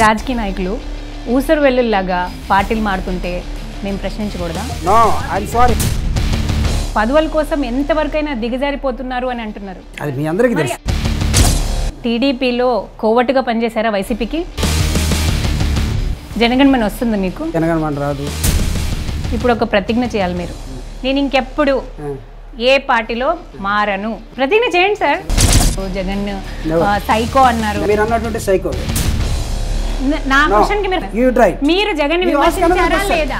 రాజకీయ నాయకులు ఊసరు వెల్లుల్లాగా పార్టీలు మారుతుంటే మేము ప్రశ్నించకూడదా? పదవుల కోసం ఎంతవరకైనా దిగజారిపోతున్నారు అని అంటున్నారు. అది మీ అందరికీ తెలుసు. టీడీపీలో కోవట్టుగా పనిచేశారా వైసీపీకి? జనగణమన వస్తుంది మీకు? జనగణమన రాదు. ఇప్పుడు ఒక ప్రతిజ్ఞ చేయాలి మీరు. నేను ఇంకెప్పుడు. ఏ పార్టీలో మారను? ప్రతిజ్ఞ చేయండి సార్. జగన్ సైకో అన్నారు. మీరు అన్నటువంటి సైకో. న- నా క్వశ్చన్కి మీరు మీరు జగన్ విమర్శించారా. లేదా?